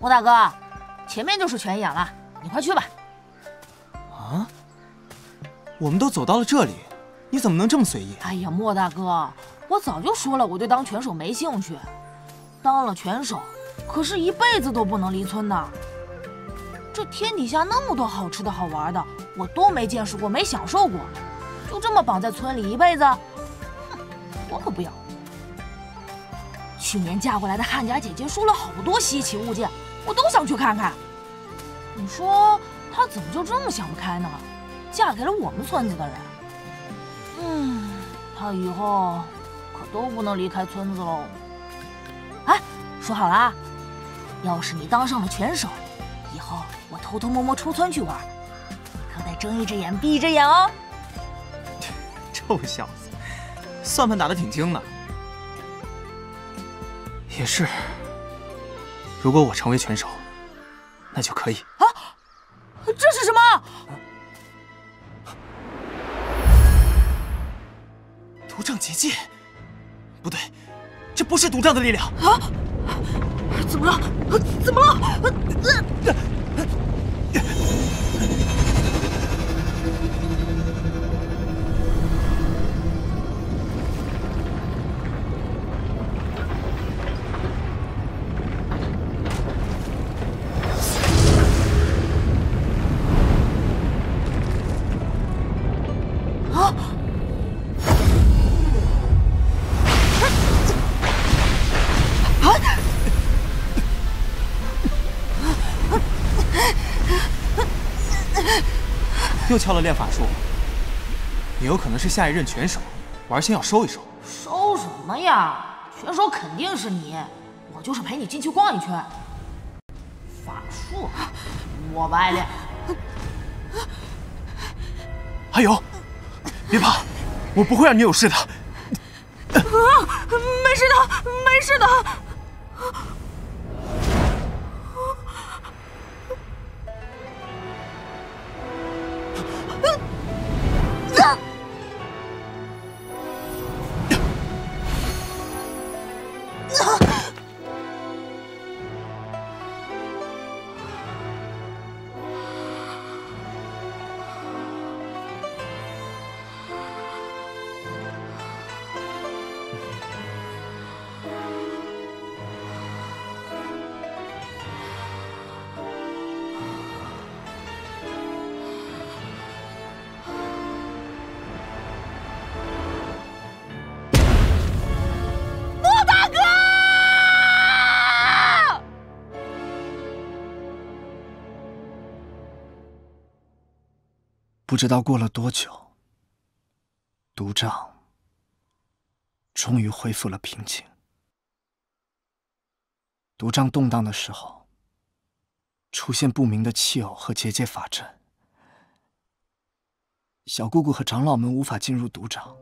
莫大哥，前面就是泉眼了，你快去吧。啊？我们都走到了这里，你怎么能这么随意？哎呀，莫大哥，我早就说了，我对当拳手没兴趣。当了拳手，可是一辈子都不能离村的。这天底下那么多好吃的好玩的，我都没见识过，没享受过，就这么绑在村里一辈子？哼，我可不要。去年嫁过来的汉家姐姐说了好多稀奇物件，我都想去看看。你说她怎么就这么想不开呢？嫁给了我们村子的人。嗯，她以后可都不能离开村子喽。哎，说好了啊，要是你当上了拳手，以后我偷偷摸摸出村去玩，可得睁一只眼闭一只眼哦。臭小子，算盘打得挺精的。也是，如果我成为拳手，那就可以。啊，这是什么？毒瘴结界？不对，这不是毒瘴的力量。啊？怎么了？怎么了？又敲了练法术，你有可能是下一任拳手，玩心要收一收。收什么呀？拳手肯定是你，我就是陪你进去逛一圈。法术，我不爱练。还有，别怕，我不会让你有事的。啊，没事的，没事的。知道过了多久，毒瘴终于恢复了平静。毒瘴动荡的时候，出现不明的气偶和结界法阵，小姑姑和长老们无法进入毒瘴。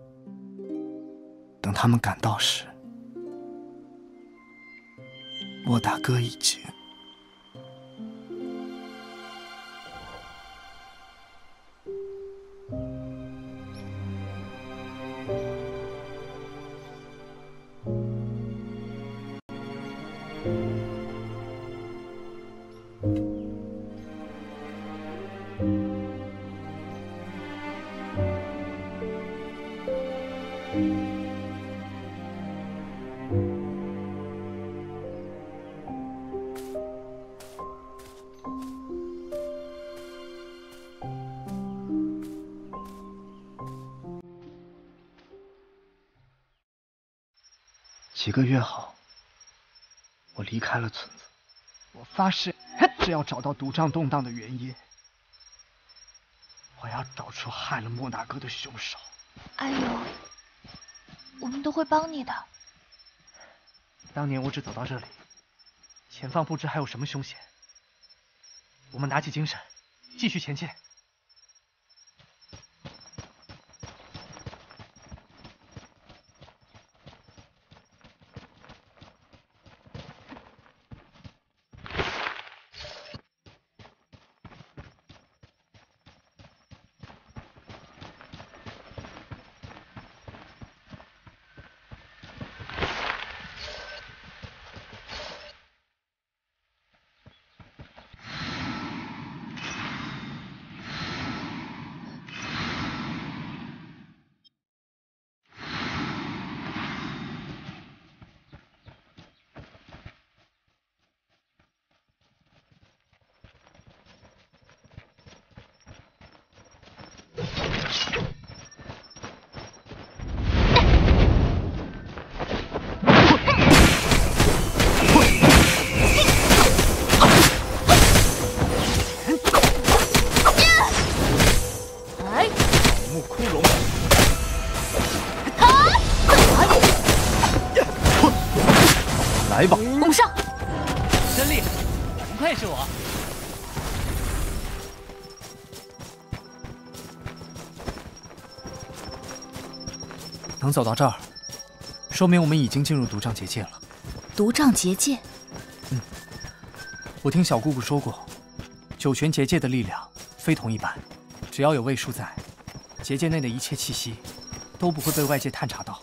等他们赶到时，莫大哥已经……个月后，我离开了村子。我发誓，只要找到毒瘴动荡的原因，我要找出害了莫大哥的凶手。阿勇，我们都会帮你的。当年我只走到这里，前方不知还有什么凶险。我们打起精神，继续前进。来吧，攻上！真厉害，不愧是我。能走到这儿，说明我们已经进入毒瘴结界了。毒瘴结界？嗯，我听小姑姑说过，九玄结界的力量非同一般，只要有魏叔在，结界内的一切气息都不会被外界探查到。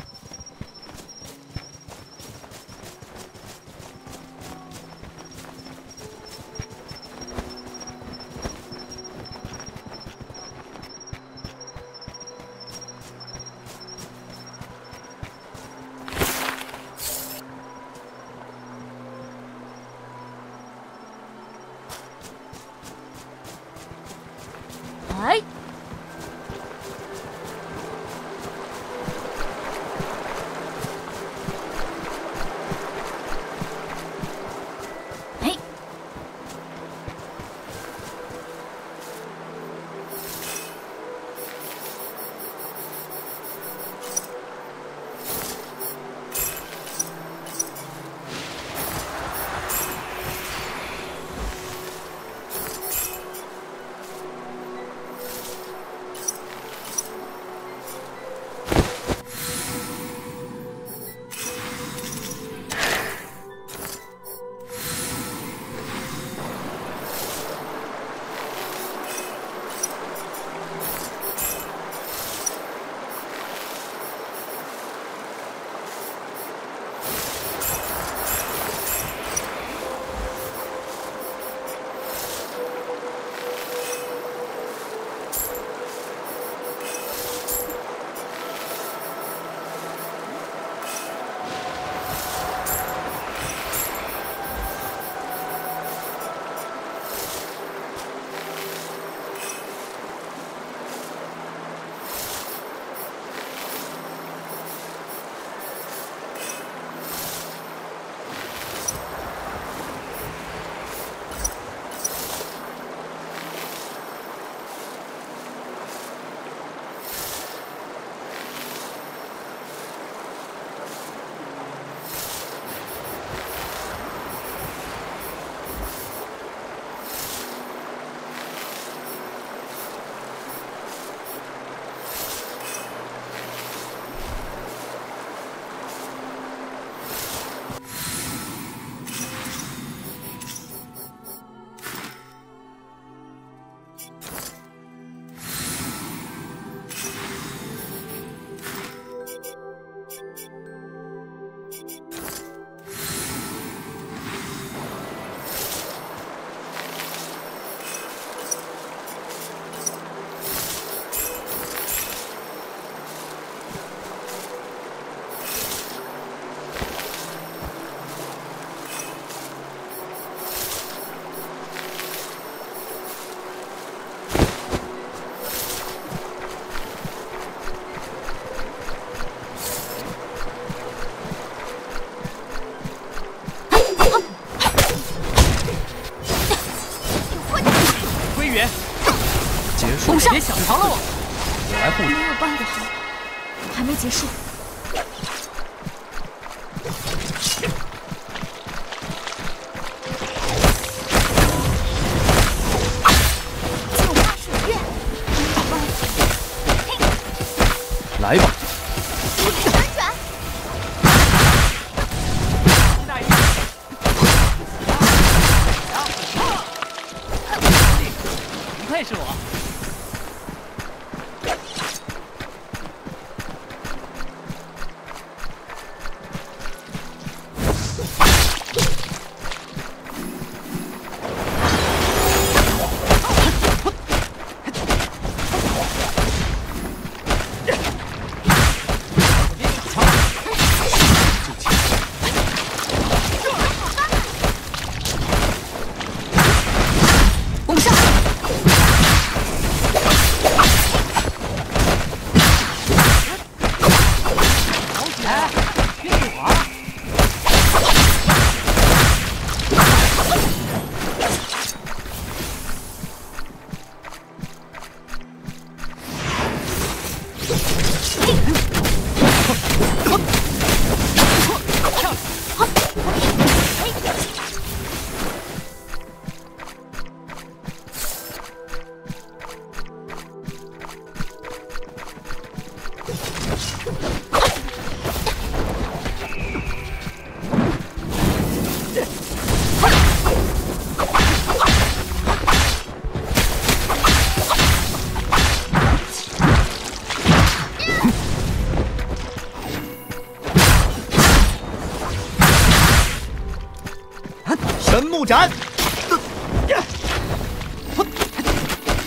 斩。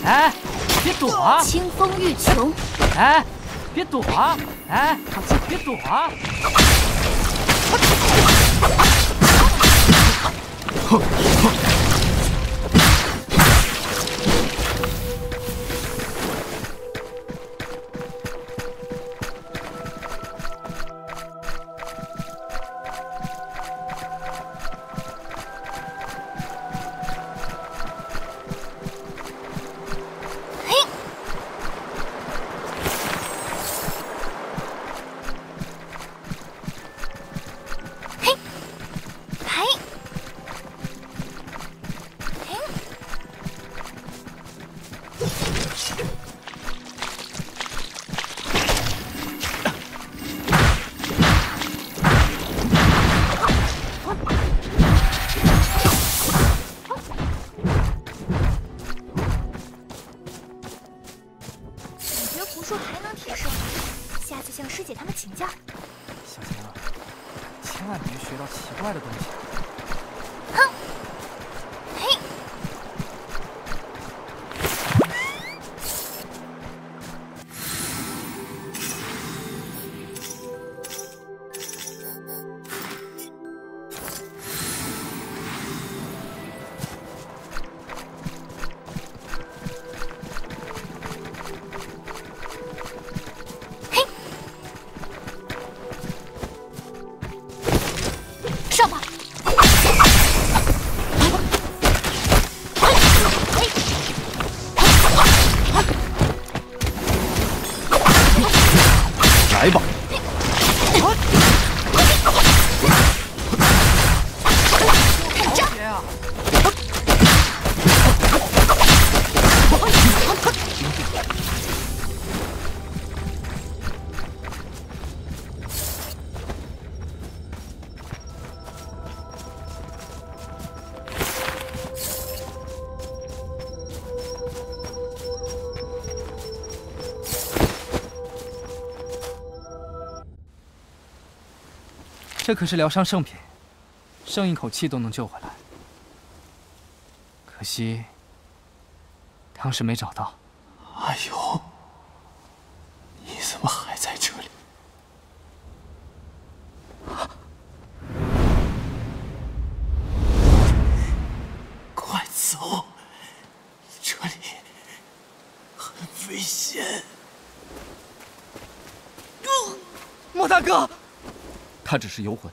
哎，别躲啊！清风欲穷，哎，别躲啊！哎，别躲啊！嘿，这可是疗伤圣品，剩一口气都能救回来。可惜，当时没找到。阿呦，你怎么还在这里？快走，这里很危险。莫大哥，他只是游魂，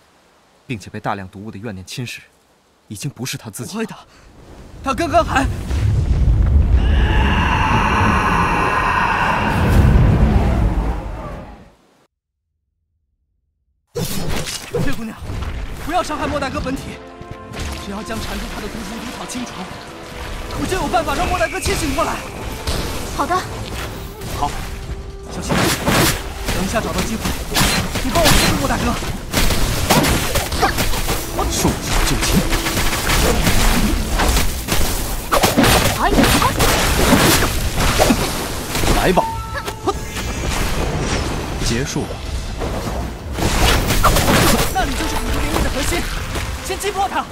并且被大量毒物的怨念侵蚀，已经不是他自己了。不会的，他刚刚还……月姑娘，不要伤害莫大哥本体，只要将缠住他的毒虫毒草清除，我就有办法让莫大哥清醒过来。好的，好，小心，等一下找到机会，你帮我扶住莫大哥。束手就擒。来吧，结束吧。那里就是虎族联姻的核心，先击破他。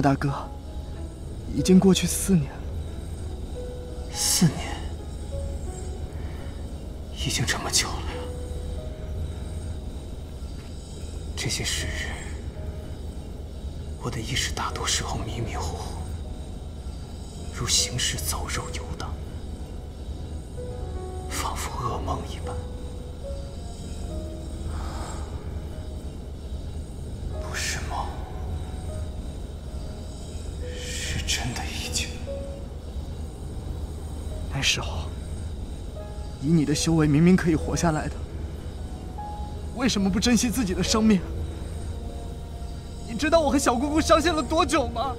大哥已经过去四年。了四年？已经这么久了。这些时日我的意识大多时候迷迷糊糊如行尸走肉游荡仿佛噩梦一般。真的已经。那时候以你的修为明明可以活下来的为什么不珍惜自己的生命？你知道我和小姑姑伤心了多久吗？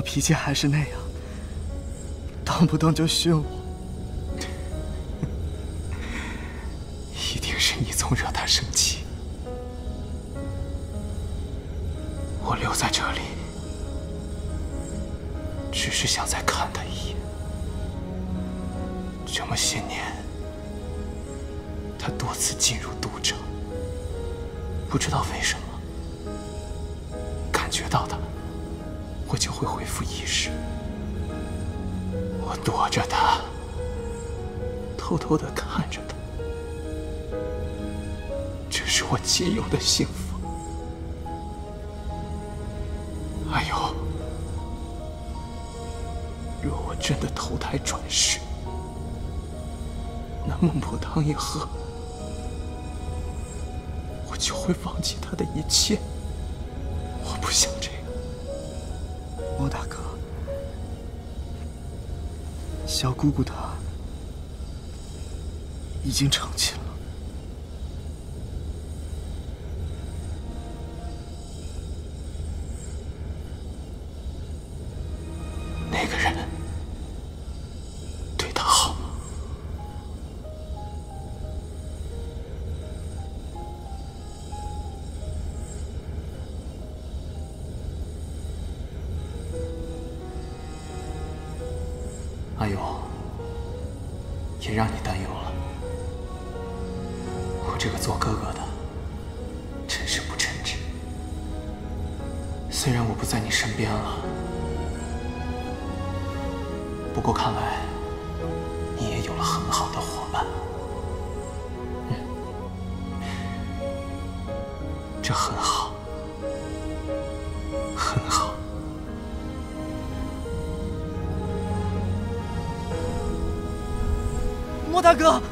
脾气还是那样动不动就训我。阿勇，也让你担忧了。我这个做哥哥的，真是不称职。虽然我不在你身边了，不过看来大哥，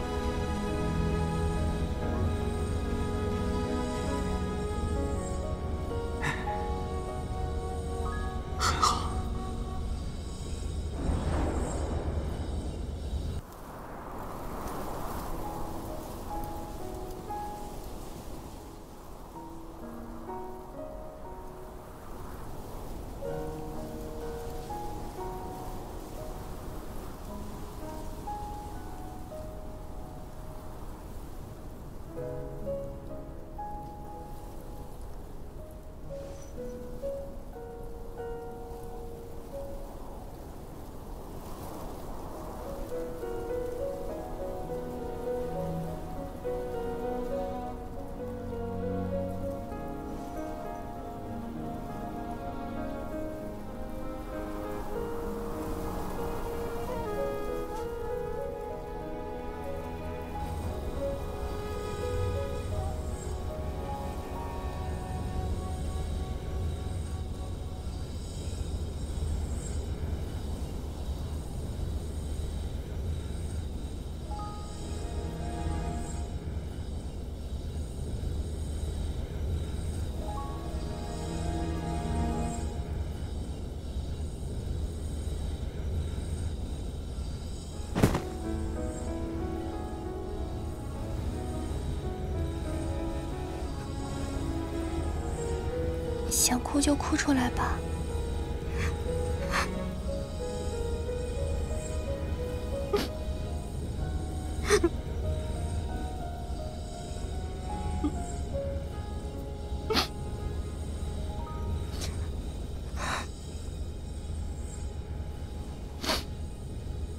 想哭就哭出来吧。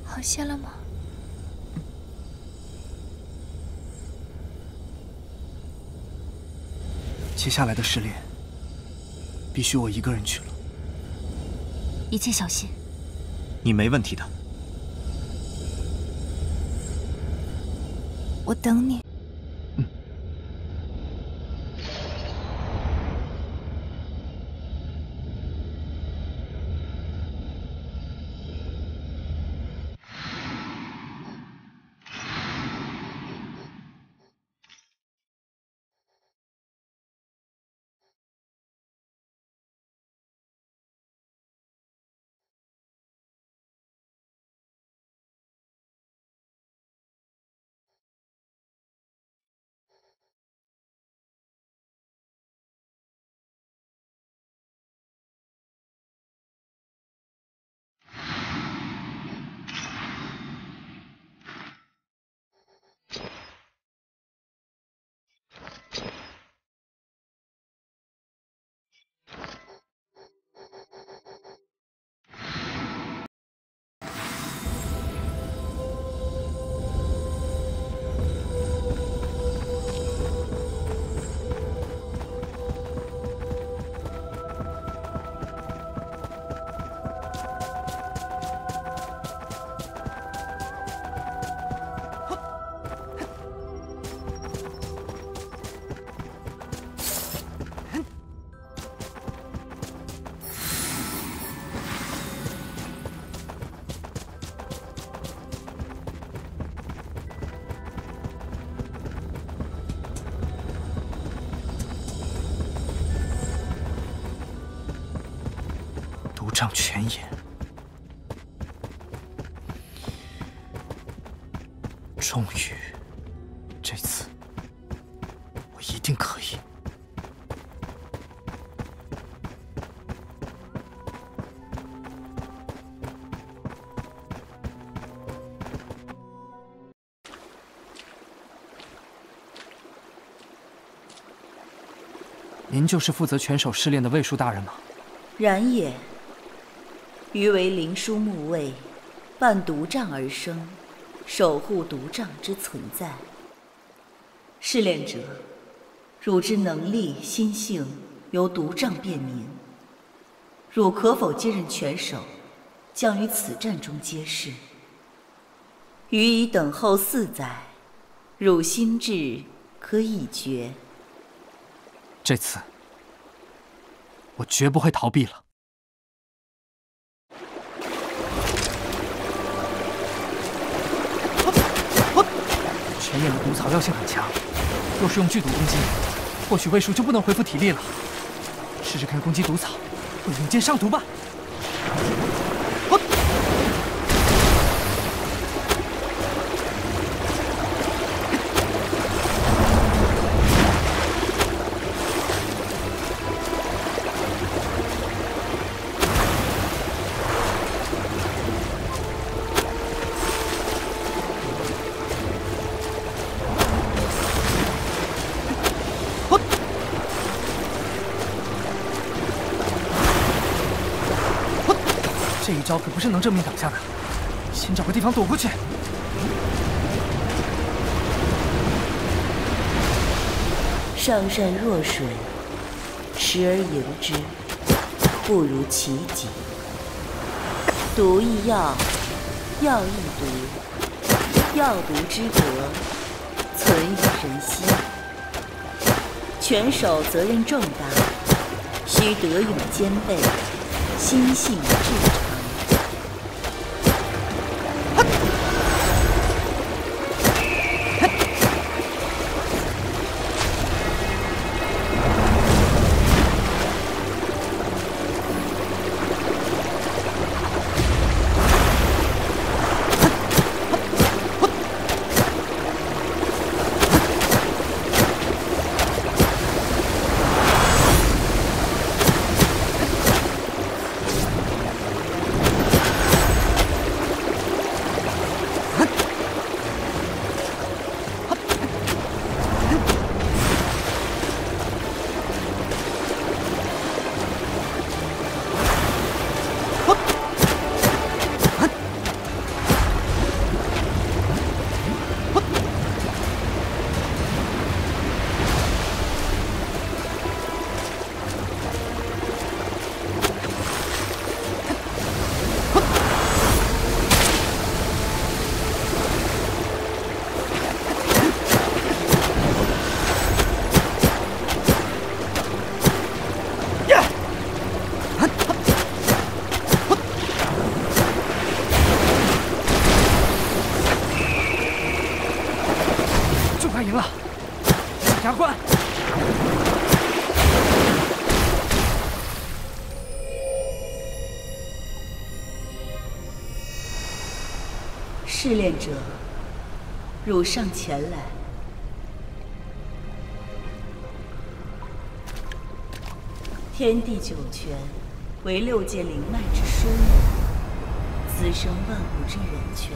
好些了吗？接下来的试炼，必须我一个人去了。一切小心。你没问题的。我等你。您就是负责拳手试炼的魏叔大人吗？然也。余为灵枢木卫，伴毒瘴而生，守护毒瘴之存在。试炼者，汝之能力、心性由毒瘴辨明。汝可否接任拳手，将于此战中揭示。余已等候四载，汝心志可已决。这次，我绝不会逃避了。泉眼的毒草药性很强，若是用剧毒攻击，或许魏叔就不能恢复体力了。试试看攻击毒草，或引剑上毒吧。招可不是能正面挡下的，先找个地方躲过去。上善若水，时而盈之，不如其己。毒亦药，药亦毒，药毒之隔，存于人心。拳手责任重大，需德勇兼备，心性至诚。汝上前来。天地九泉，为六界灵脉之枢纽，滋生万物之源泉，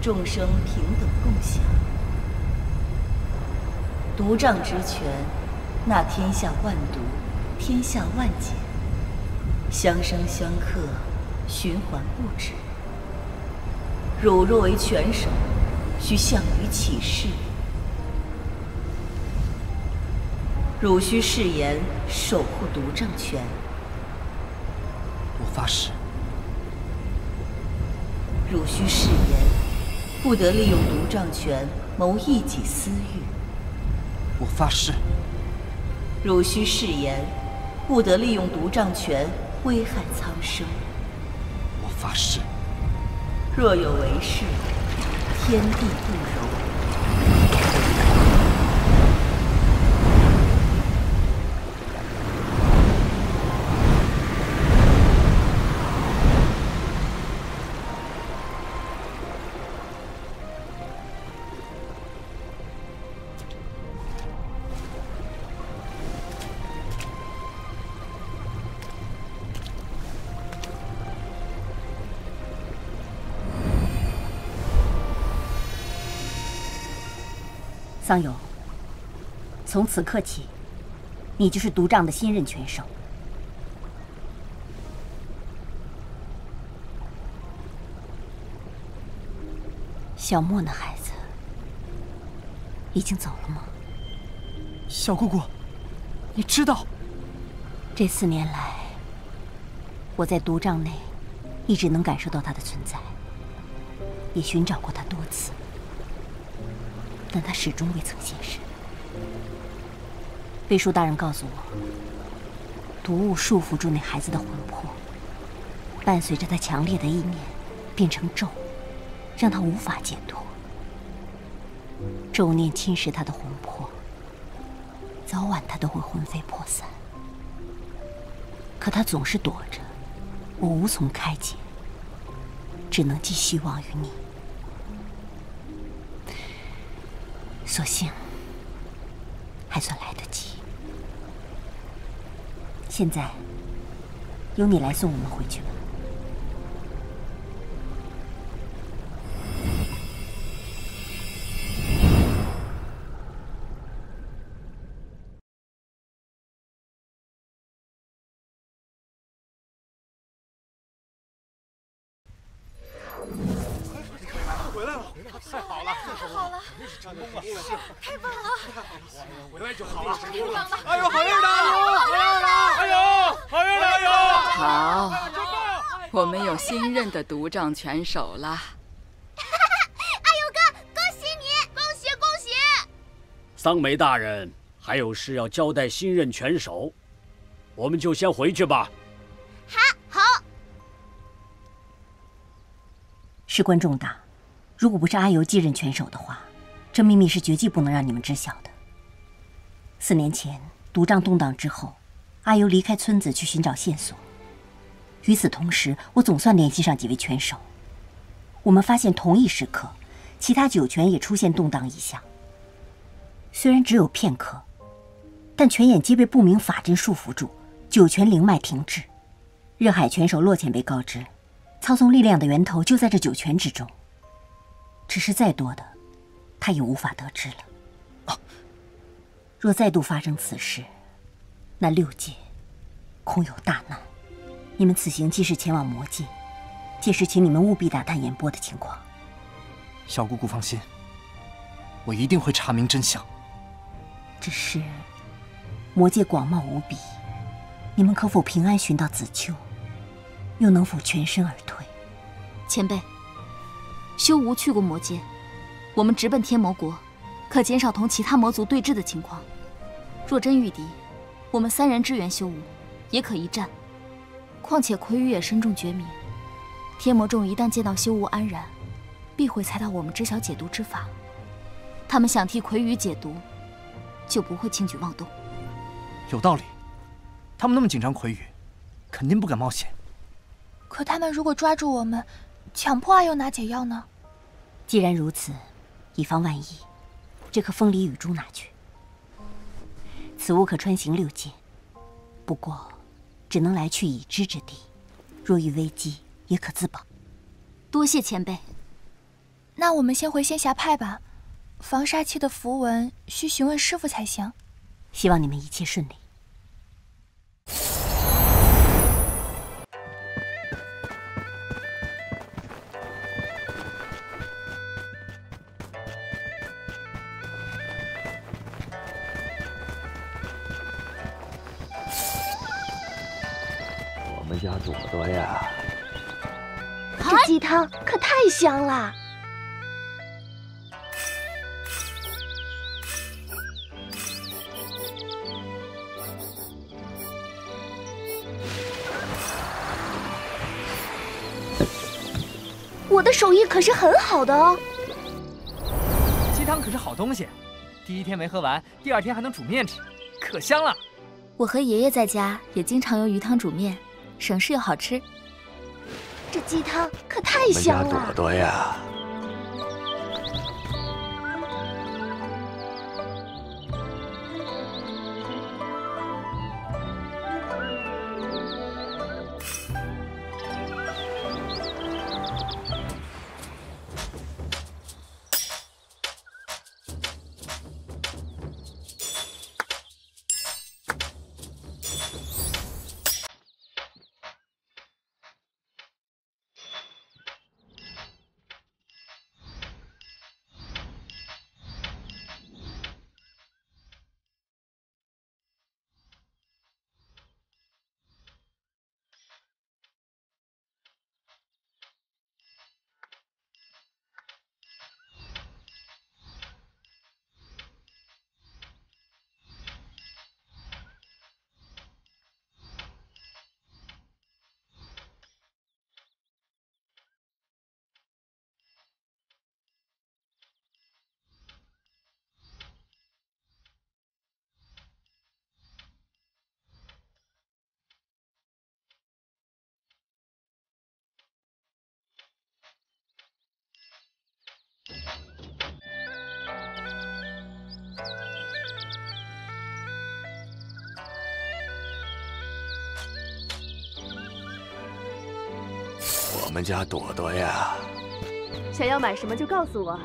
众生平等共享。毒瘴之泉，纳天下万毒，天下万劫，相生相克，循环不止。汝若为拳手，需向于起誓。汝需誓言守护独杖权。我发誓。汝需誓言，不得利用独杖权谋一己私欲。我发誓。汝需誓言，不得利用独杖权危害苍生。我发誓。若有违誓，天地不容。桑勇，从此刻起，你就是毒杖的新任拳手。小莫那孩子已经走了吗？小姑姑，你知道？这四年来，我在毒杖内一直能感受到他的存在，也寻找过他多次，但他始终未曾现身。背书大人告诉我，毒物束缚住那孩子的魂魄，伴随着他强烈的意念，变成咒，让他无法解脱。咒念侵蚀他的魂魄，早晚他都会魂飞魄散。可他总是躲着，我无从开解，只能寄希望于你。所幸还算来得及。现在由你来送我们回去吧。太好了，太好了，成功了，太棒了！回来就好了，太棒了！哎呦，好样的！好样的！哎呦，好样的！哎呦，好，我们有新任的独杖拳手了。阿友哥，恭喜你！恭喜恭喜！桑梅大人还有事要交代新任拳手，我们就先回去吧。好，好。事关重大，如果不是阿尤继任拳手的话，这秘密是绝技不能让你们知晓的。四年前毒帐动荡之后，阿尤离开村子去寻找线索。与此同时，我总算联系上几位拳手。我们发现同一时刻，其他九泉也出现动荡异象。虽然只有片刻，但泉眼皆被不明法阵束缚住，九泉灵脉停滞。热海拳手洛浅被告知。操纵力量的源头就在这九泉之中，只是再多的，他也无法得知了。若再度发生此事，那六界恐有大难。你们此行既是前往魔界，届时请你们务必打探言波的情况。小姑姑放心，我一定会查明真相。只是魔界广袤无比，你们可否平安寻到子秋？又能否全身而退？前辈，修吾去过魔界，我们直奔天魔国，可减少同其他魔族对峙的情况。若真遇敌，我们三人支援修吾，也可一战。况且魁羽也身中绝迷，天魔众一旦见到修吾安然，必会猜到我们知晓解毒之法。他们想替魁羽解毒，就不会轻举妄动。有道理，他们那么紧张魁羽，肯定不敢冒险。可他们如果抓住我们，强迫阿尤拿解药呢？既然如此，以防万一，这颗风离雨珠拿去。此物可穿行六界，不过只能来去已知之地，若遇危机也可自保。多谢前辈。那我们先回仙侠派吧。防杀器的符文需询问师傅才行。希望你们一切顺利。家朵朵呀，这鸡汤可太香了！我的手艺可是很好的哦。鸡汤可是好东西，第一天没喝完，第二天还能煮面吃，可香了。我和爷爷在家也经常用鱼汤煮面，省事又好吃。这鸡汤可太香了！我家朵朵呀，我们家朵朵呀。想要买什么就告诉我。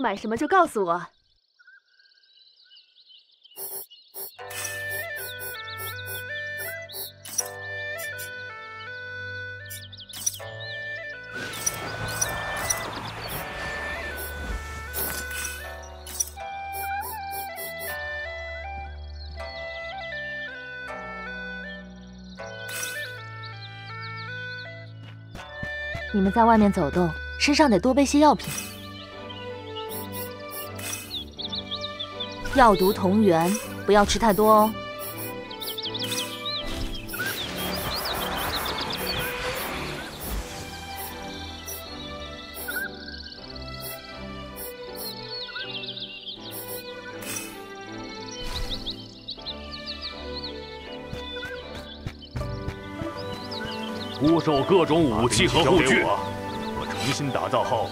买什么就告诉我。你们在外面走动，身上得多备些药品。药毒同源，不要吃太多哦。出售各种武器和护具，我重新打造后。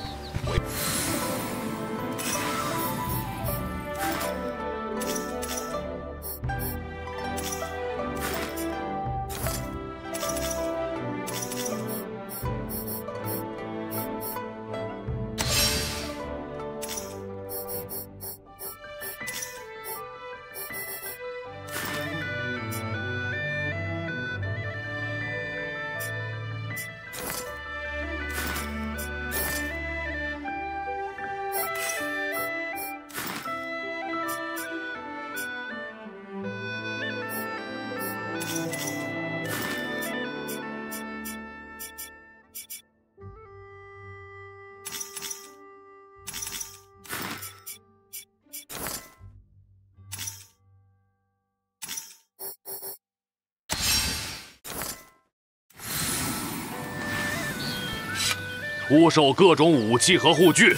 出售各种武器和护具。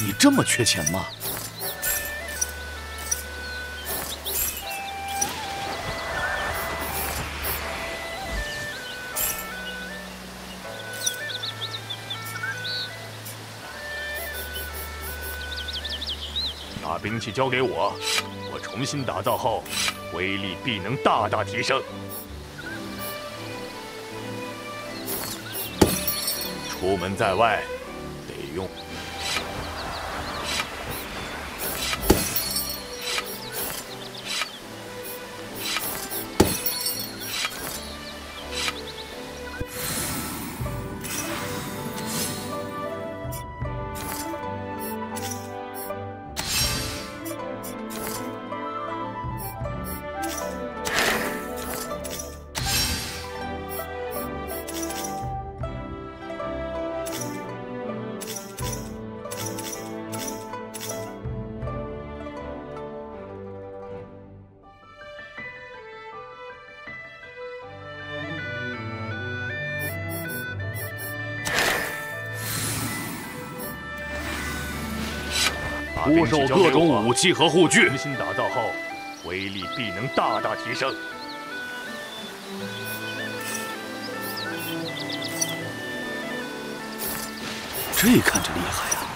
你这么缺钱吗？把兵器交给我，我重新打造后，威力必能大大提升。出门在外，得用。出售各种武器和护具，重新打造后，威力必能大大提升。这看着厉害啊！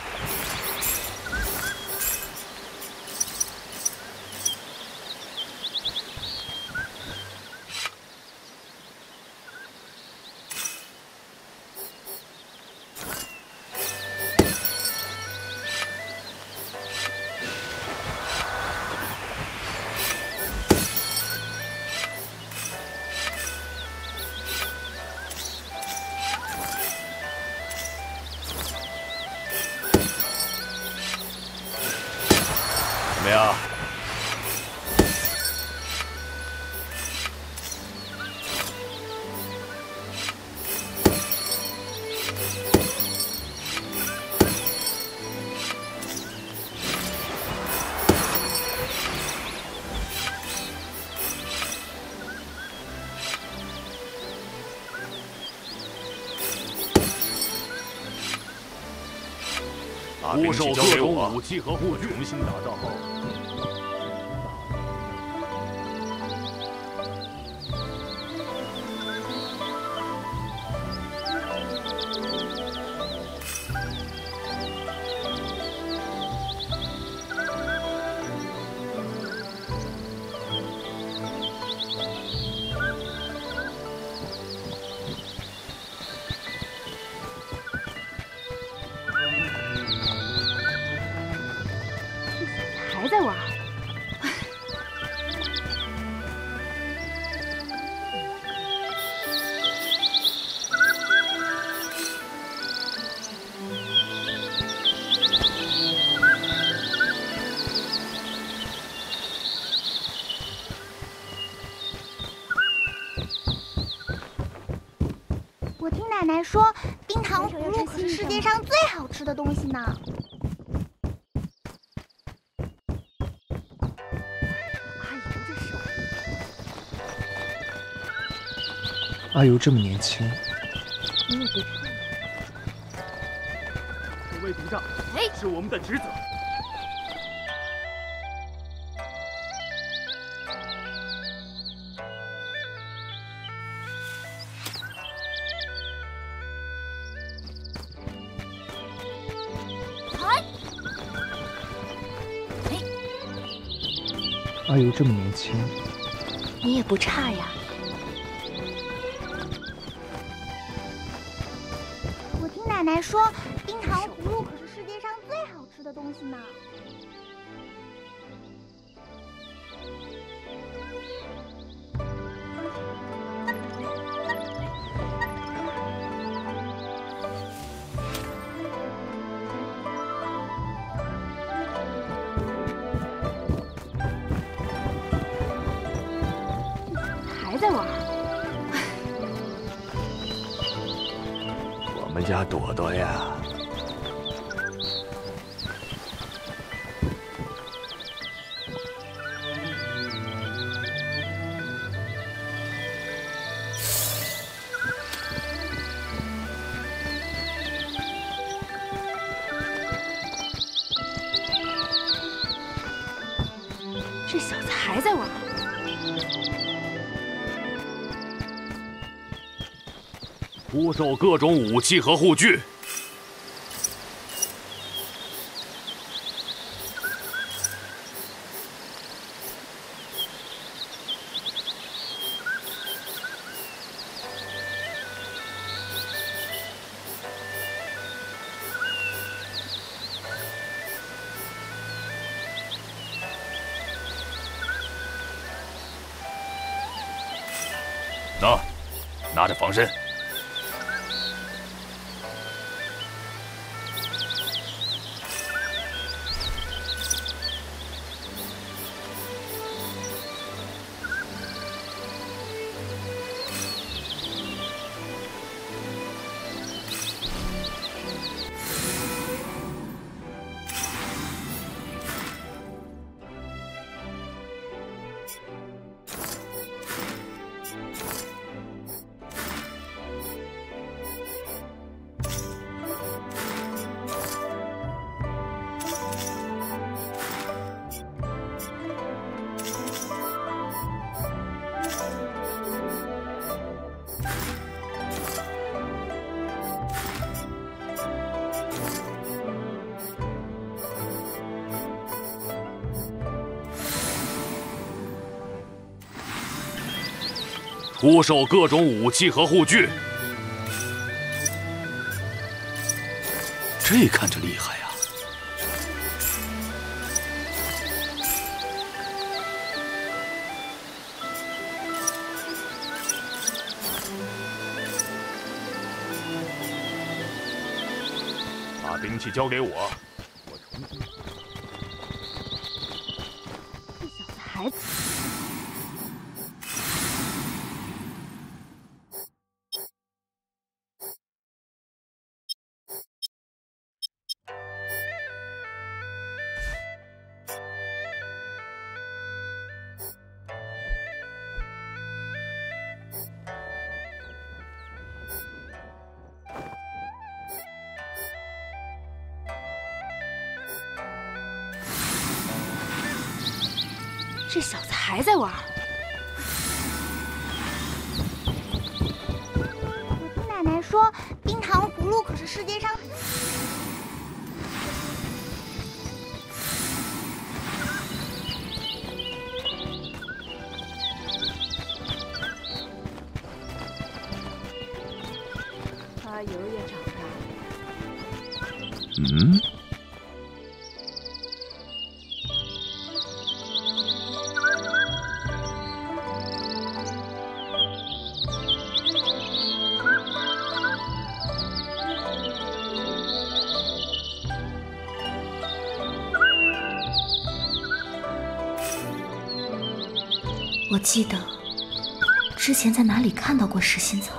我，武器和护具重新打造后。奶奶说，冰糖葫芦可是世界上最好吃的东西呢。阿尤这么年轻，你也不差。守卫毒帐是我们的职责。阿尤这么年轻，你也不差呀。我听奶奶说，售各种武器和护具。那，拿着防身。出售各种武器和护具。这看着厉害呀！把兵器交给，我记得之前在哪里看到过石心草。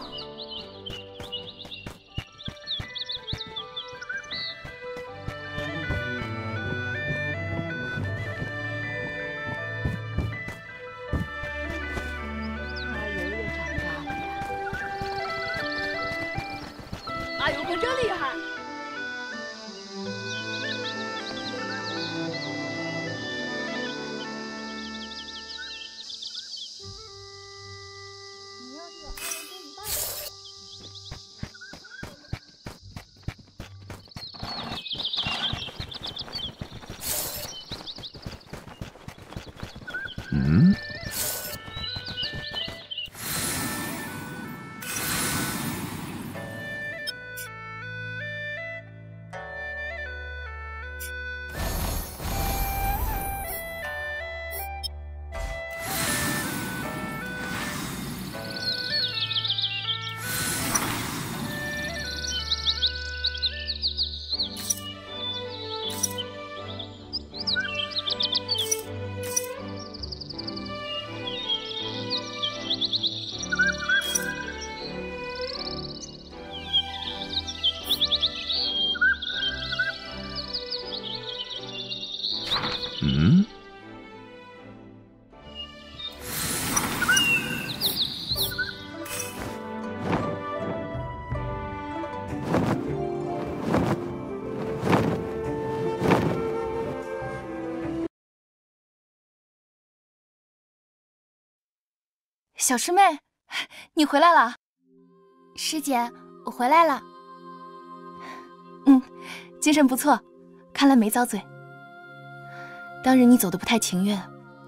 小师妹，你回来了。师姐，我回来了。嗯，精神不错，看来没遭罪。当日你走的不太情愿，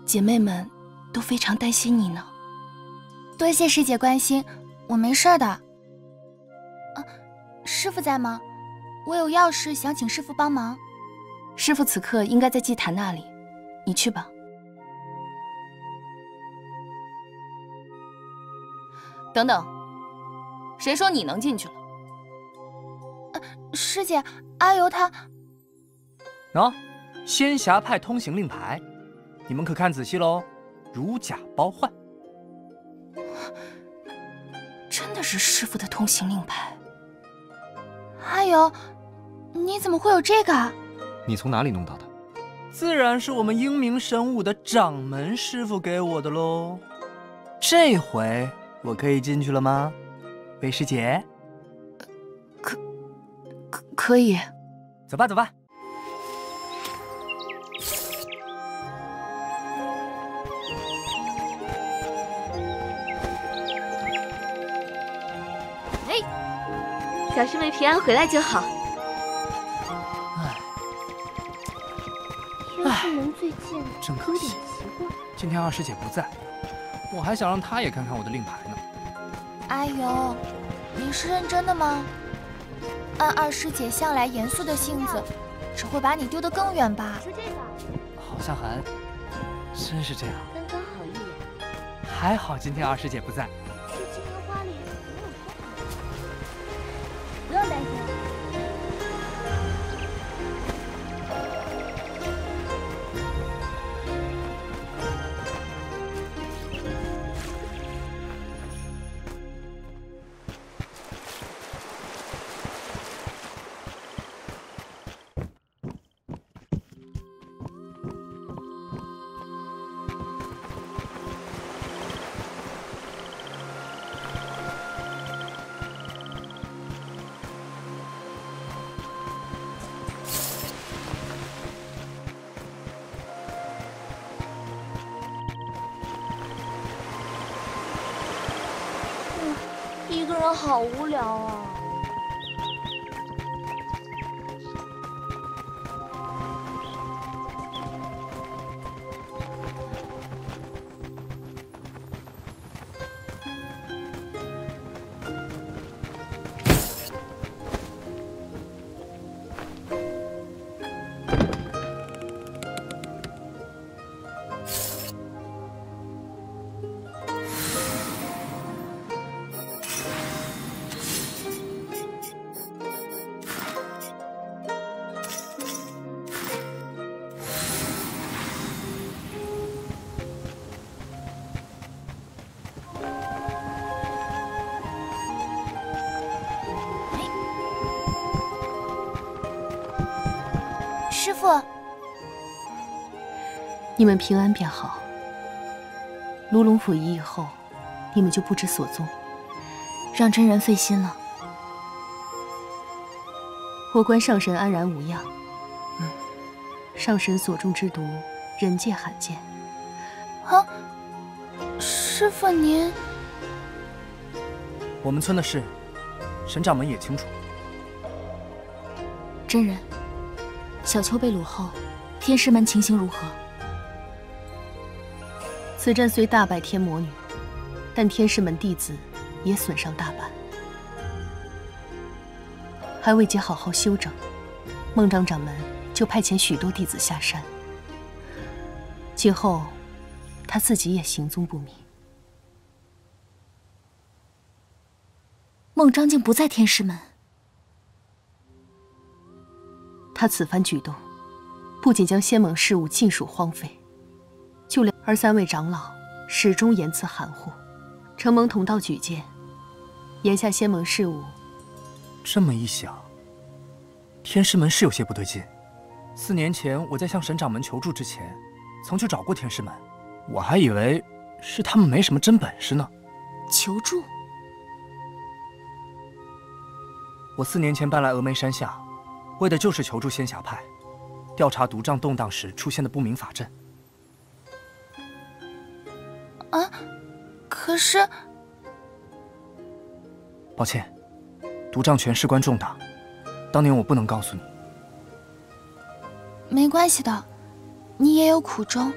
姐妹们都非常担心你呢。多谢师姐关心，我没事的。啊，师傅在吗？我有要事想请师傅帮忙。师傅此刻应该在祭坛那里，你去吧。等等，谁说你能进去了？师姐，阿尤他……喏，仙侠派通行令牌，你们可看仔细喽，如假包换。真的是师傅的通行令牌。阿尤，你怎么会有这个？你从哪里弄到的？自然是我们英明神武的掌门师傅给我的喽。这回。我可以进去了吗，北师姐？可可可以。走吧，走吧。哎，小师妹平安回来就好。最近真可惜，今天二师姐不在。我还想让她也看看我的令牌呢。阿尤，你是认真的吗？按二师姐向来严肃的性子，只会把你丢得更远吧？好像还真是这样。刚刚好一眼。还好今天二师姐不在。们平安便好。卢龙府一役后，你们就不知所踪，让真人费心了。我观上神安然无恙。嗯，上神所中之毒，人界罕见。啊，师傅您……我们村的事，神掌门也清楚。真人。小秋被掳后，天师门情形如何？此战虽大败天魔女，但天师门弟子也损伤大半，还未及好好休整，孟章掌门就派遣许多弟子下山。今后，他自己也行踪不明。孟章竟不在天师门。他此番举动，不仅将仙盟事务尽数荒废，而三位长老始终言辞含糊。承蒙同道举荐，眼下仙盟事务……这么一想，天师门是有些不对劲。四年前我在向沈掌门求助之前，曾去找过天师门，我还以为是他们没什么真本事呢。求助？我四年前搬来峨眉山下。为的就是求助仙侠派，调查毒瘴动荡时出现的不明法阵。可是……抱歉，毒瘴泉事关重大，当年我不能告诉你。没关系的，你也有苦衷。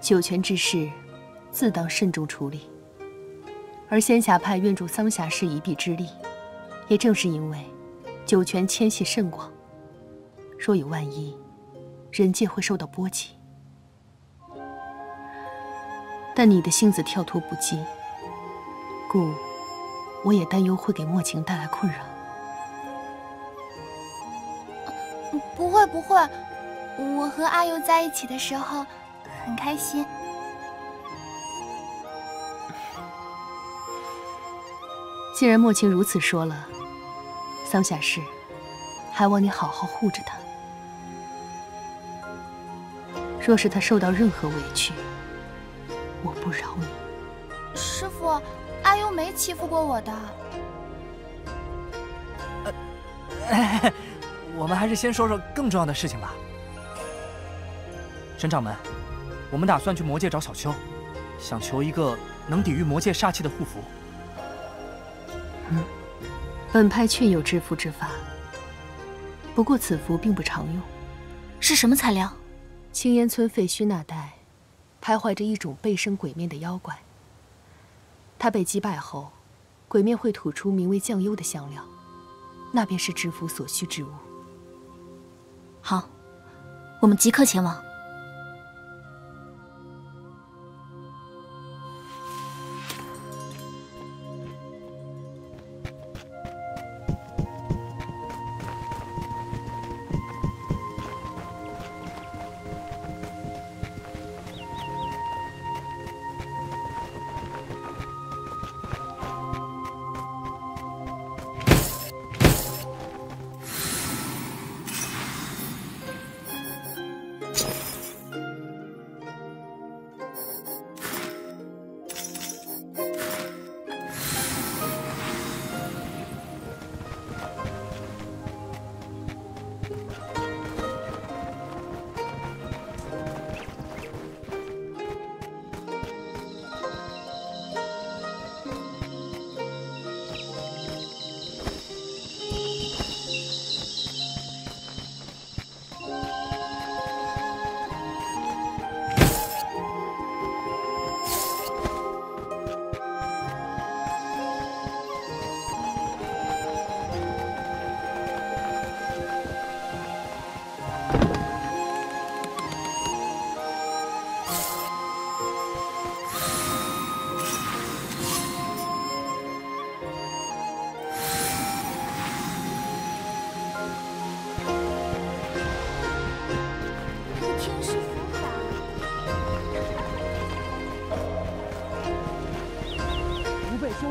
九泉之事，自当慎重处理。而仙侠派愿助桑霞氏一臂之力，也正是因为。九泉牵系甚广，若有万一，人界会受到波及。但你的性子跳脱不羁，故我也担忧会给莫晴带来困扰。不会不会，我和阿尤在一起的时候很开心。既然莫晴如此说了。桑夏氏，还望你好好护着她。若是她受到任何委屈，我不饶你。师傅，阿优没欺负过我的。呃，我们还是先说说更重要的事情吧。沈掌门，我们打算去魔界找小秋，想求一个能抵御魔界煞气的护符。嗯。本派确有制符之法，不过此符并不常用。是什么材料？青烟村废墟那带，徘徊着一种背生鬼面的妖怪。他被击败后，鬼面会吐出名为酱幽的香料，那便是制服所需之物。好，我们即刻前往。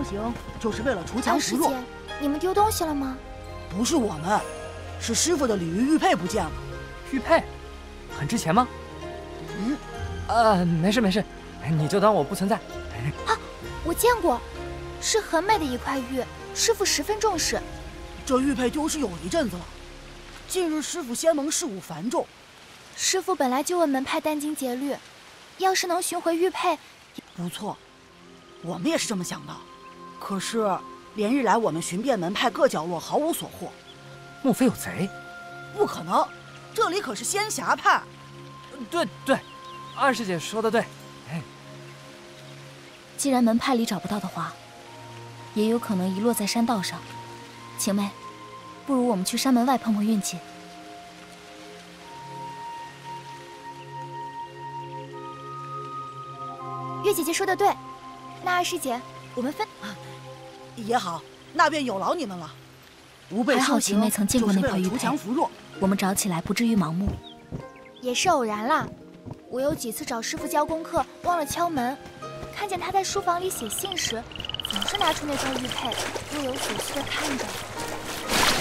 行就是为了锄强扶弱。师姐，你们丢东西了吗？不是我们，是师傅的鲤鱼玉佩不见了。玉佩，很值钱吗？嗯，呃，没事没事，你就当我不存在。啊，我见过，是很美的一块玉，师傅十分重视。这玉佩丢失有一阵子了，近日师傅仙盟事务繁重，师傅本来就为门派殚精竭虑，要是能寻回玉佩，不错。我们也是这么想的，可是连日来我们寻遍门派各角落，毫无所获。莫非有贼？不可能，这里可是仙侠派。对对，二师姐说的对。既然门派里找不到的话，也有可能遗落在山道上。晴妹，不如我们去山门外碰碰运气。月姐姐说的对，那二师姐，我们分也好，那便有劳你们了。吾辈还好晴妹曾见过那块玉佩，弱，我们找起来不至于盲目。也是偶然啦，我有几次找师傅教功课忘了敲门，看见他在书房里写信时，总是拿出那块玉佩，若有所思的看着。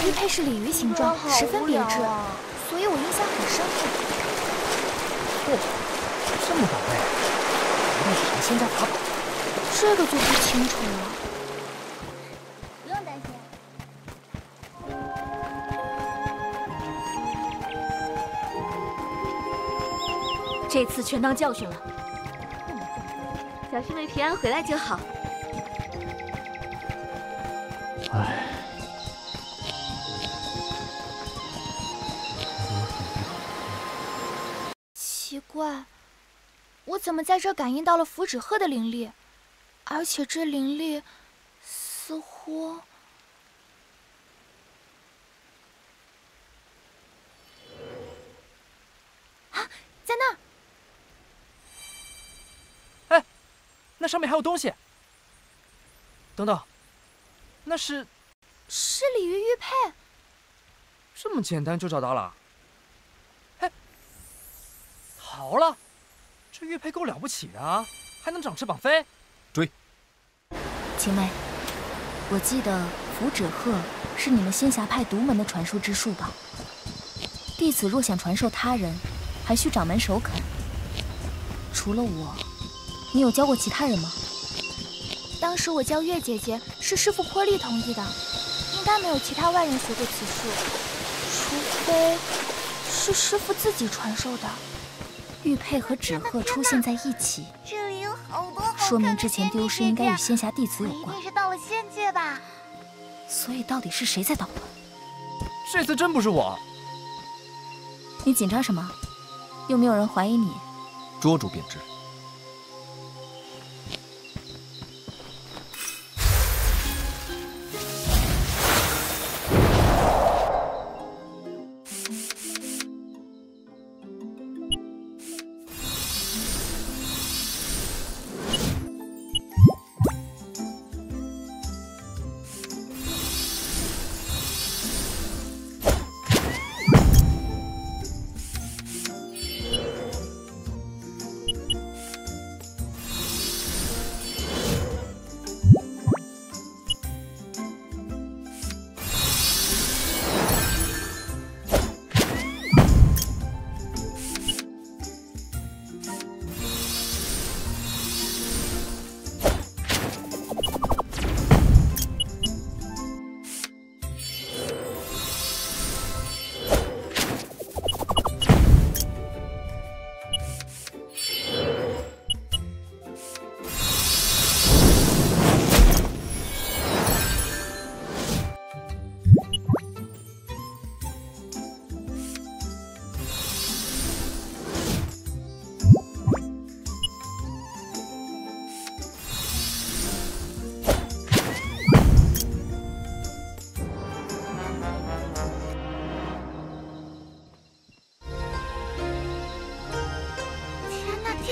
玉佩是鲤鱼形状，十分别致，所以我印象很深刻。嚯，这么宝贝，一定是什么仙家法宝？这个就不清楚了。这次全当教训了，小师妹平安回来就好。唉。奇怪，我怎么在这感应到了符纸鹤的灵力？而且这灵力似乎……啊，在那儿！哎，那上面还有东西。等等，那是……是鲤鱼玉佩。这么简单就找到了？好了，这玉佩够了不起的啊，还能长翅膀飞。追，青妹，我记得符纸鹤是你们仙侠派独门的传授之术吧？弟子若想传授他人，还需掌门首肯。除了我，你有教过其他人吗？当时我教月姐姐是师傅颇力同意的，应该没有其他外人学过此术，除非是师傅自己传授的。玉佩和纸鹤出现在一起，这里有好多说明之前丢失应该与仙侠弟子有关。一定是到了仙界吧？所以到底是谁在捣乱？这次真不是我。你紧张什么？又没有人怀疑你。捉住便知。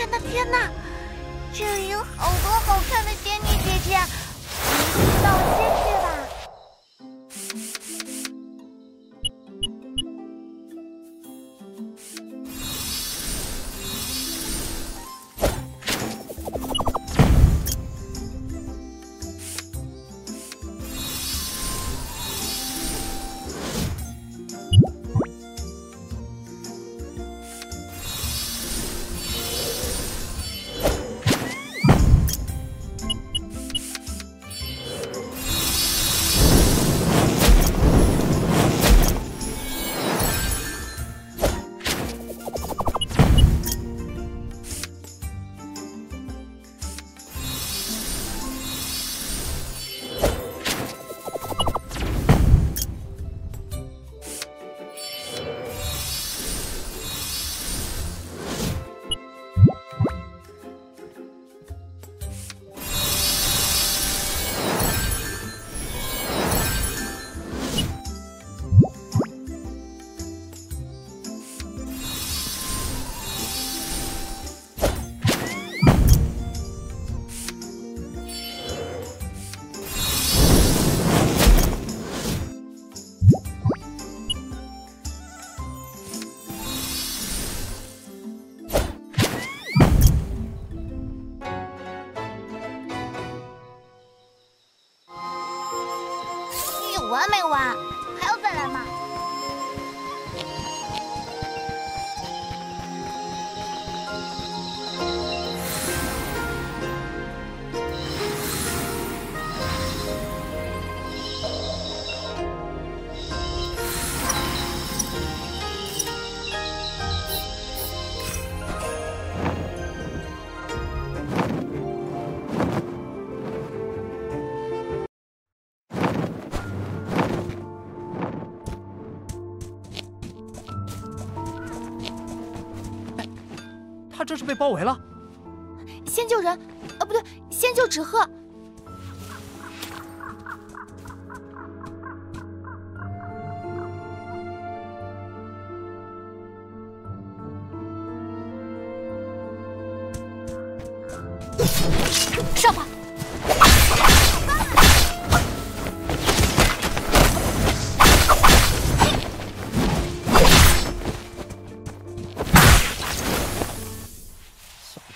天哪天哪，这里有好多好看的仙女姐姐，我们到包围了。先救人，啊不对，先救纸鹤。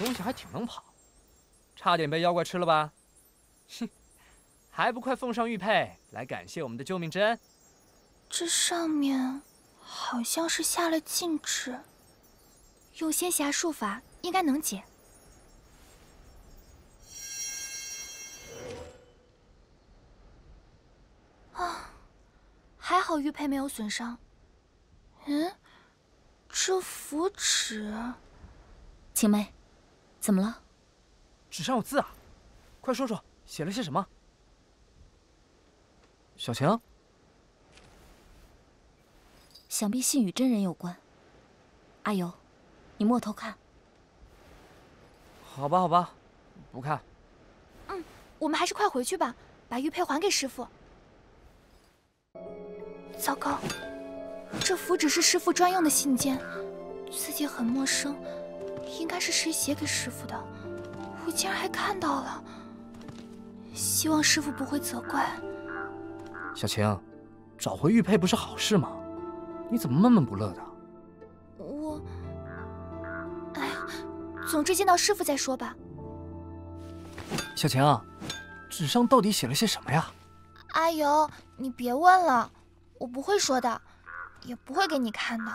东西还挺能跑，差点被妖怪吃了吧？哼，还不快奉上玉佩来感谢我们的救命之恩！这上面好像是下了禁制，用仙侠术法应该能解。啊，还好玉佩没有损伤。嗯，这符纸，青梅，怎么了？纸上有字啊，快说说写了些什么？小晴，想必信与真人有关。阿尤，你莫偷看。好吧，好吧，不看。嗯，我们还是快回去吧，把玉佩还给师傅。糟糕，这符纸是师傅专用的信笺，字迹很陌生，应该是谁写给师傅的？我竟然还看到了，希望师傅不会责怪。小晴，找回玉佩不是好事吗？你怎么闷闷不乐的？我，哎呀，总之见到师傅再说吧。小晴，纸上到底写了些什么呀？阿尤，你别问了，我不会说的，也不会给你看的。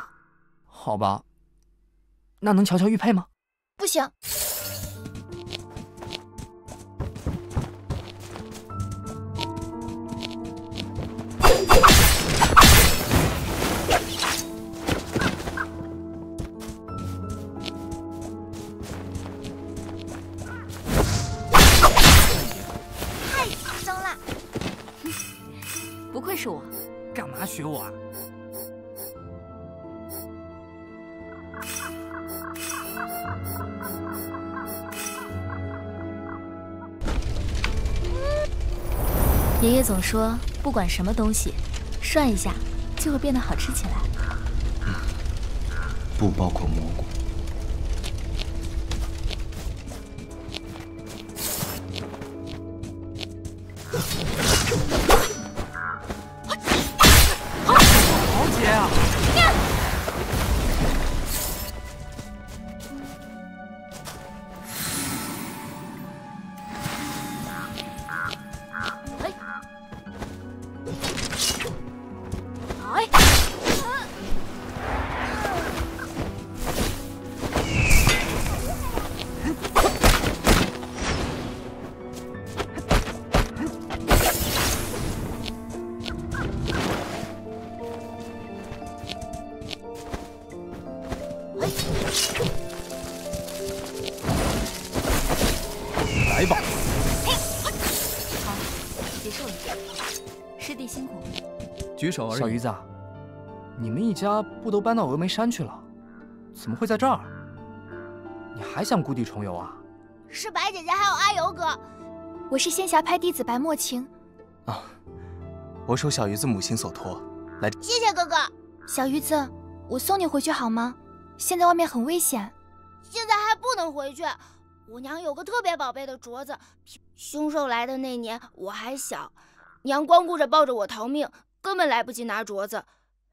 好吧，那能瞧瞧玉佩吗？不行。说，不管什么东西，涮一下就会变得好吃起来。不包括蘑菇。举手而已。小鱼子，你们一家不都搬到峨眉山去了？怎么会在这儿？你还想故地重游啊？是白姐姐还有阿尤哥，我是仙侠派弟子白墨晴。啊我受小鱼子母亲所托，来。谢谢哥哥。小鱼子，我送你回去好吗？现在外面很危险。现在还不能回去，我娘有个特别宝贝的镯子，凶兽来的那年我还小，娘光顾着抱着我逃命，根本来不及拿镯子。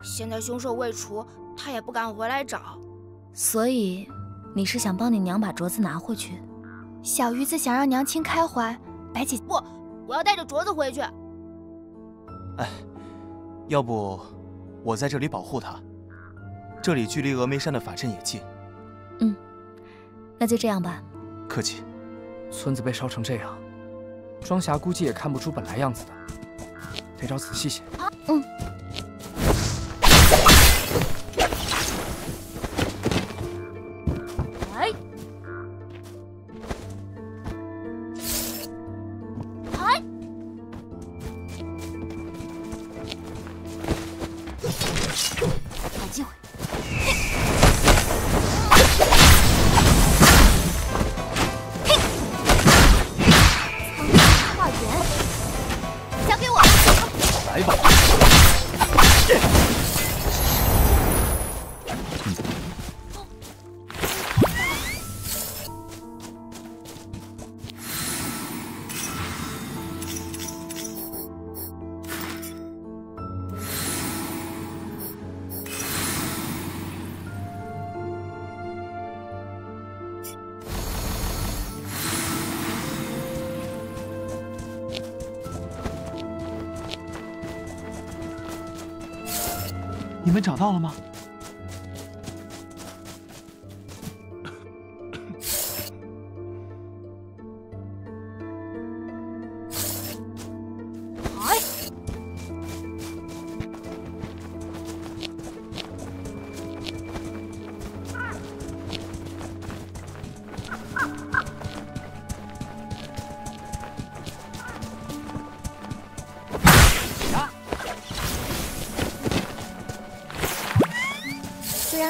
现在凶兽未除，他也不敢回来找。所以，你是想帮你娘把镯子拿回去？小鱼子想让娘亲开怀，白姐不，我要带着镯子回去。哎，要不我在这里保护他？这里距离峨眉山的法阵也近。嗯，那就这样吧。客气。村子被烧成这样，庄霞估计也看不出本来样子的，别找仔细些。嗯。找到了吗？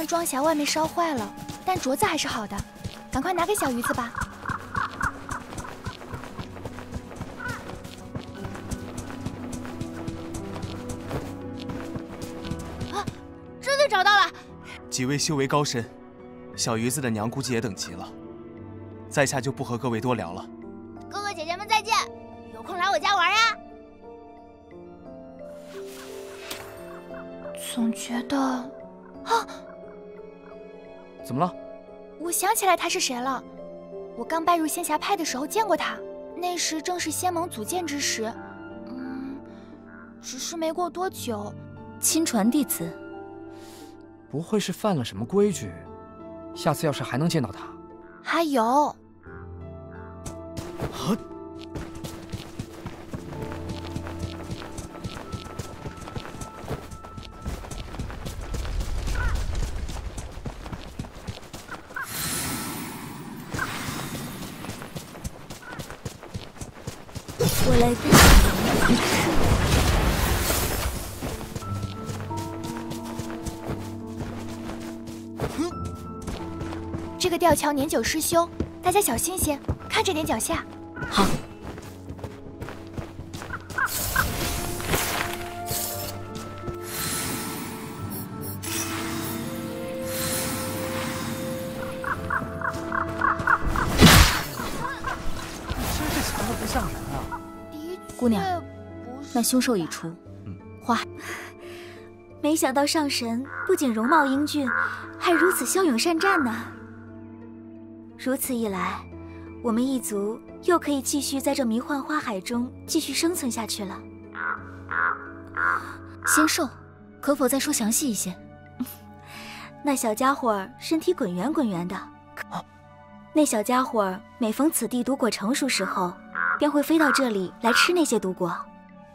庄匣外面烧坏了，但镯子还是好的，赶快拿给小鱼子吧。啊，真的找到了！几位修为高深，小鱼子的娘估计也等急了，在下就不和各位多聊了。哥哥姐姐们再见，有空来我家玩呀！总觉得，啊！怎么了？我想起来他是谁了。我刚拜入仙侠派的时候见过他，那时正是仙盟组建之时。嗯，只是没过多久，亲传弟子，不会是犯了什么规矩？下次要是还能见到他，还有。我这个吊桥年久失修，大家小心些，看着点脚下。好。那凶兽已出。花，没想到上神不仅容貌英俊，还如此骁勇善战呢。如此一来，我们一族又可以继续在这迷幻花海中继续生存下去了。仙兽，可否再说详细一些？那小家伙身体滚圆滚圆的，那小家伙每逢此地毒果成熟时候。便会飞到这里来吃那些毒果，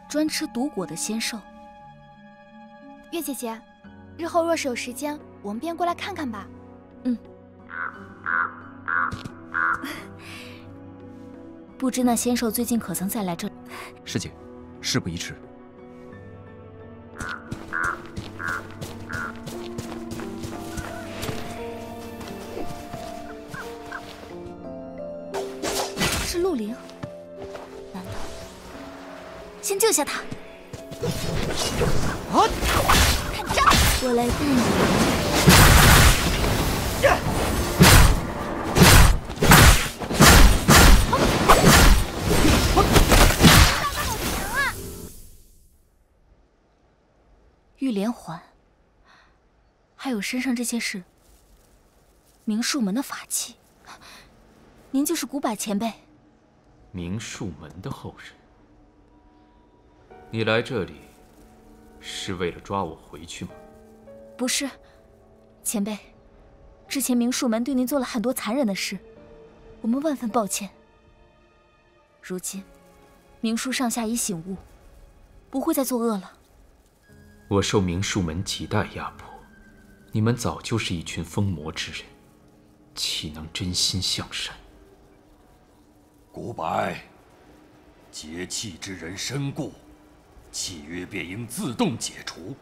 专吃毒果的仙兽。月姐姐，日后若是有时间，我们便过来看看吧。嗯。不知那仙兽最近可曾再来这？师姐，事不宜迟。是陆灵。先救下他！啊！看招！我来助你。玉连环，还有身上这些是明术门的法器。您就是古柏前辈？明术门的后人。你来这里，是为了抓我回去吗？不是，前辈，之前明术门对您做了很多残忍的事，我们万分抱歉。如今，明术上下已醒悟，不会再作恶了。我受明术门几代压迫，你们早就是一群疯魔之人，岂能真心向善？古柏，结气之人身故，契约便应自动解除。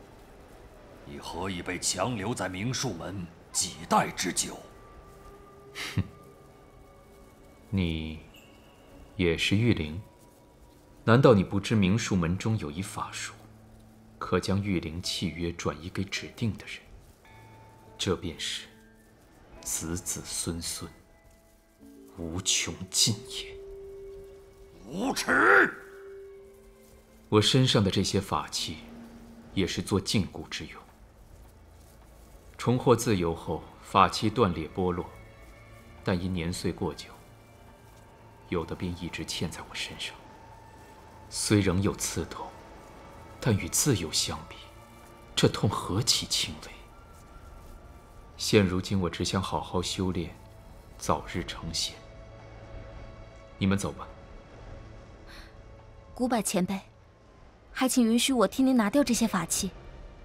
你何以被强留在明术门几代之久？哼，你也是玉灵？难道你不知明术门中有一法术，可将玉灵契约转移给指定的人？这便是子子孙孙无穷尽也。无耻！我身上的这些法器，也是做禁锢之用。重获自由后，法器断裂剥落，但因年岁过久，有的便一直嵌在我身上。虽仍有刺痛，但与自由相比，这痛何其轻微。现如今，我只想好好修炼，早日成仙。你们走吧。古柏前辈，还请允许我替您拿掉这些法器，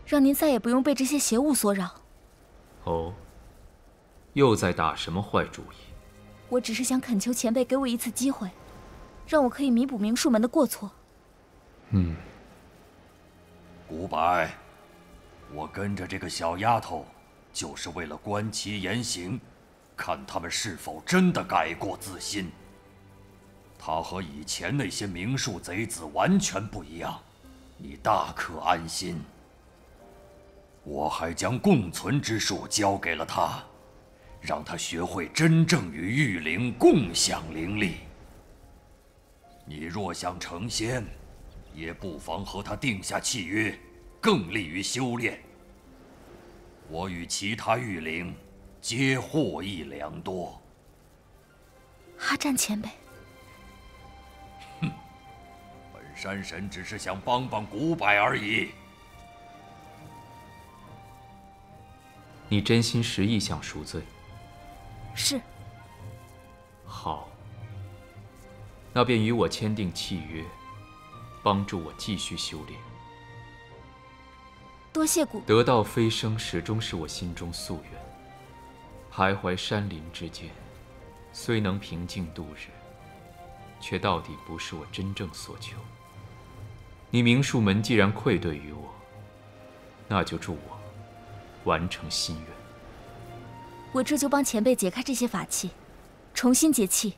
让您再也不用被这些邪物所扰。哦，又在打什么坏主意？我只是想恳求前辈给我一次机会，让我可以弥补明术门的过错。嗯，古柏，我跟着这个小丫头，就是为了观其言行，看他们是否真的改过自新。她和以前那些明术贼子完全不一样，你大可安心。我还将共存之术交给了他，让他学会真正与玉灵共享灵力。你若想成仙，也不妨和他定下契约，更利于修炼。我与其他玉灵皆获益良多。阿战前辈，山神只是想帮帮古柏而已。你真心实意想赎罪？是。好，那便与我签订契约，帮助我继续修炼。多谢古。得道飞升始终是我心中夙愿。徘徊山林之间，虽能平静度日，却到底不是我真正所求。你明术门既然愧对于我，那就助我。完成心愿，我这就帮前辈解开这些法器，重新结气。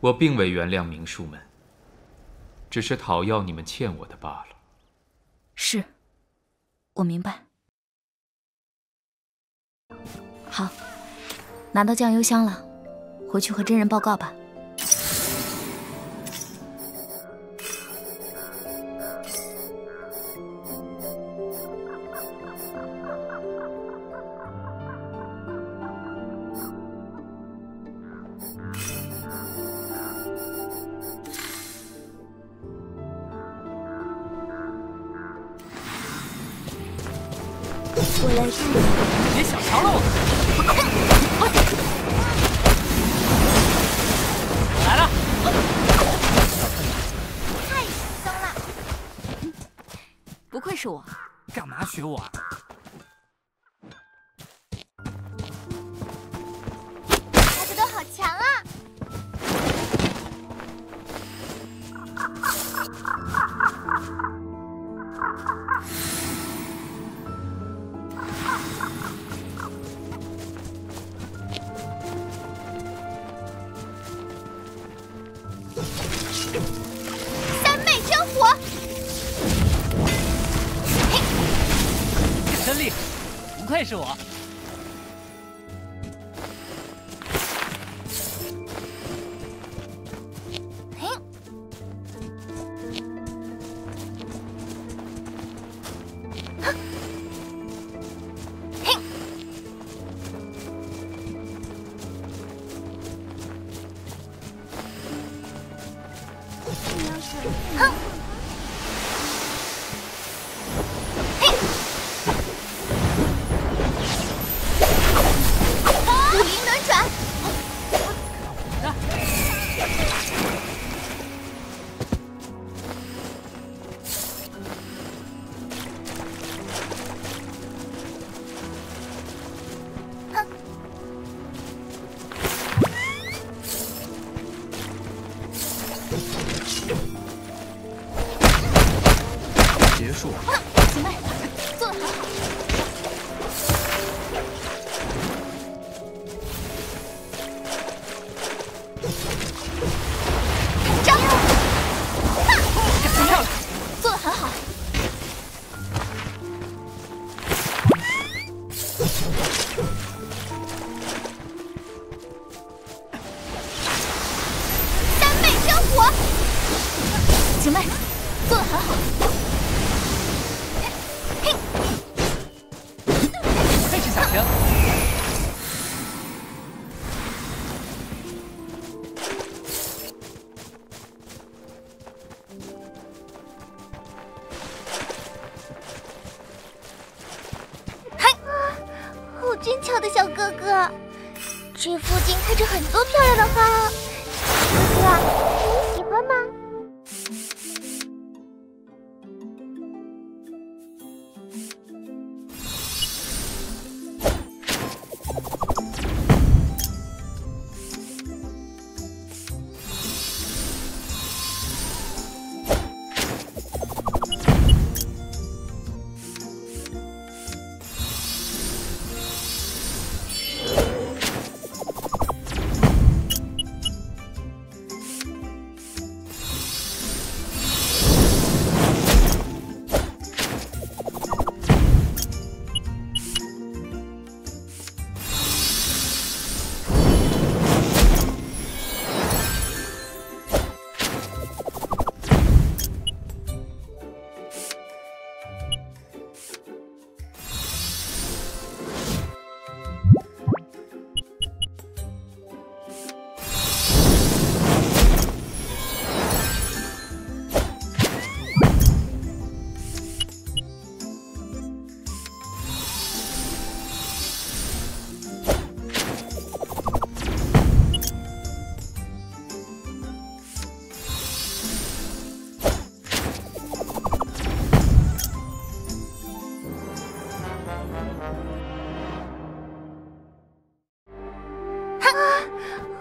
我并未原谅明叔们，只是讨要你们欠我的罢了。是，我明白。好，拿到酱油箱了，回去和真人报告吧。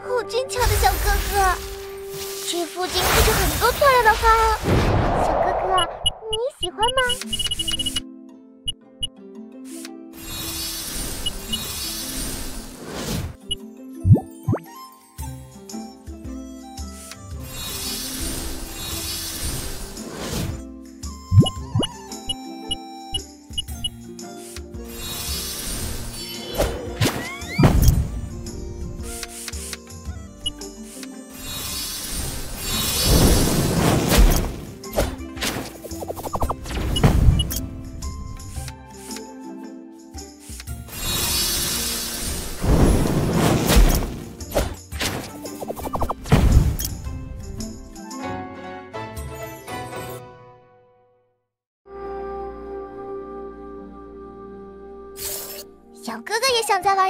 好俊俏的小哥哥。这附近可是很多漂亮的花哦。小哥哥你喜欢吗？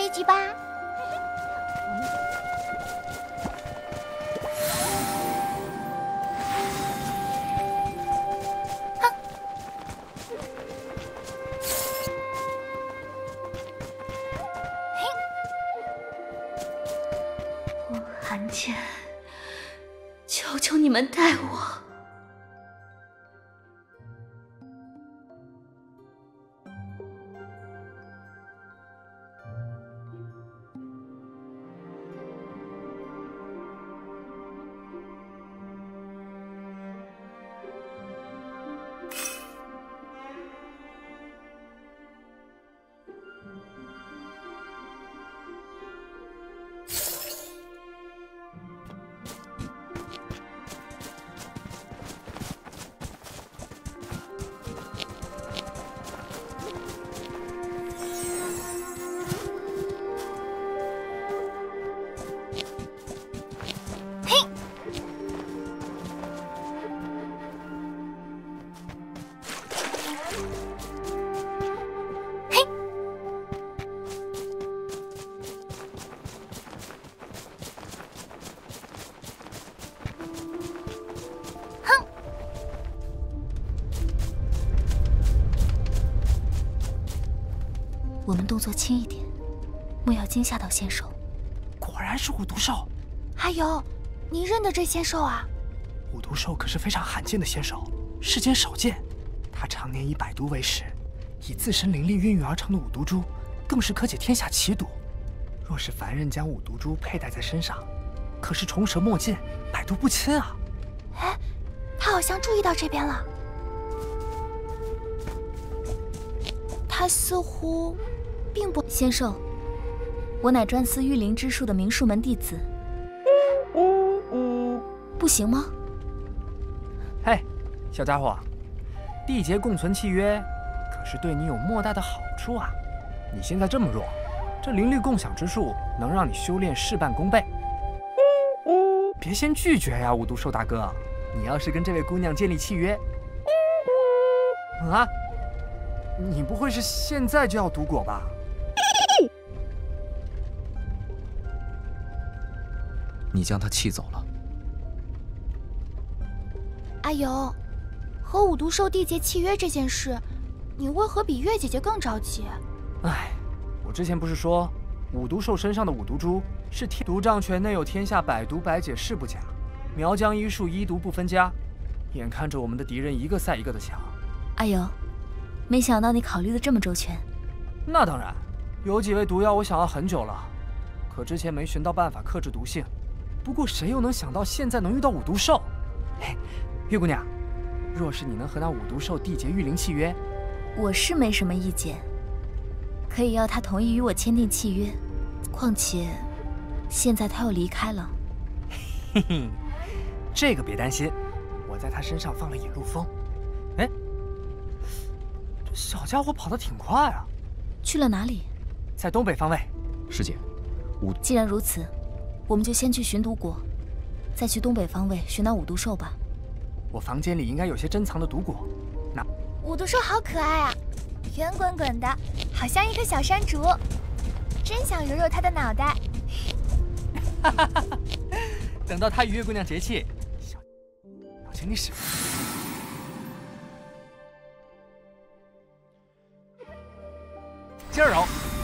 自己吧。作轻一点，莫要惊吓到仙兽。果然是五毒兽。阿尤，你认得这仙兽啊？五毒兽可是非常罕见的仙兽，世间少见。它常年以百毒为食，以自身灵力孕育而成的五毒珠，更是可解天下奇毒。若是凡人将五毒珠佩戴在身上，可是虫蛇莫进，百毒不侵啊！哎，他好像注意到这边了。他似乎并不……仙兽，我乃专司御灵之术的明术门弟子。不行吗？嘿，小家伙，缔结共存契约，可是对你有莫大的好处啊！你现在这么弱，这灵力共享之术能让你修炼事半功倍。别先拒绝呀，五毒兽大哥！你要是跟这位姑娘建立契约，啊，你不会是现在就要毒果吧？你将他气走了。阿尤，和五毒兽缔结契约这件事，你为何比月姐姐更着急？唉，我之前不是说，五毒兽身上的五毒珠是天毒杖拳内有天下百毒百解是不假，苗疆医术医毒不分家，眼看着我们的敌人一个赛一个的强。阿尤，没想到你考虑的这么周全。那当然，有几味毒药我想要很久了，可之前没寻到办法克制毒性。不过谁又能想到现在能遇到五毒兽？嘿。月姑娘，若是你能和那五毒兽缔结御灵契约，我是没什么意见，可以要他同意与我签订契约。况且，现在他又离开了。嘿嘿，这个别担心，我在他身上放了引路风。哎，这小家伙跑得挺快啊！去了哪里？在东北方位。师姐，五……既然如此，我们就先去寻毒果，再去东北方位寻那五毒兽吧。我房间里应该有些珍藏的毒果，那五毒兽好可爱啊，圆滚滚的，好像一颗小山竹，真想揉揉它的脑袋。哈哈哈！等到它与月姑娘结契，小，我请你使。劲儿揉。